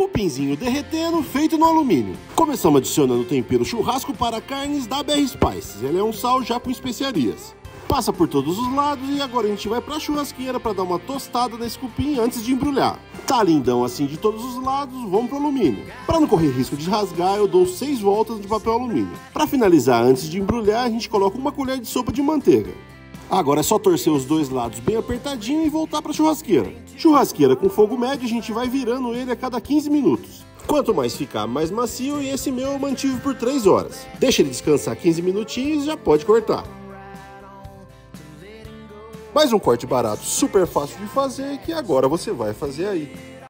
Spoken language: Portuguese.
Cupinzinho derretendo, feito no alumínio. Começamos adicionando tempero churrasco para carnes da BR Spices. Ele é um sal já com especiarias. Passa por todos os lados e agora a gente vai para a churrasqueira para dar uma tostada nesse cupim antes de embrulhar. Tá lindão assim de todos os lados, vamos pro alumínio. Para não correr risco de rasgar, eu dou 6 voltas de papel alumínio. Para finalizar, antes de embrulhar, a gente coloca uma colher de sopa de manteiga. Agora é só torcer os dois lados bem apertadinho e voltar para a churrasqueira. Churrasqueira com fogo médio, a gente vai virando ele a cada 15 minutos. Quanto mais ficar, mais macio e esse meu eu mantive por 3 horas. Deixa ele descansar 15 minutinhos e já pode cortar. Mais um corte barato, super fácil de fazer que agora você vai fazer aí.